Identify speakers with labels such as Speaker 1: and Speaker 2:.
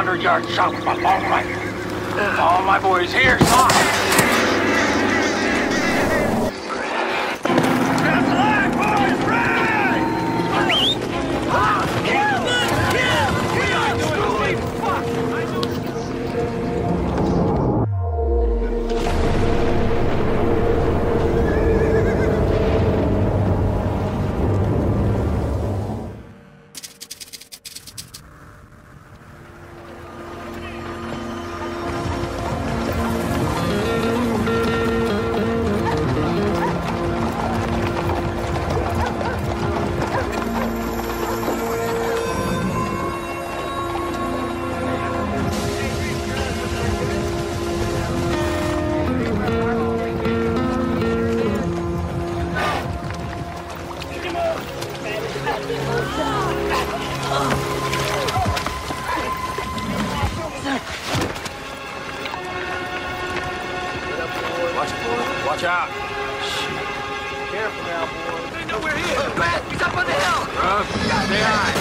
Speaker 1: 100 yards shot with my long rifle. All my boys here.
Speaker 2: Watch out.
Speaker 3: Careful now, boy.
Speaker 2: They know we're here.
Speaker 3: Bat, he's up on the hill.
Speaker 2: Ruff, stay high.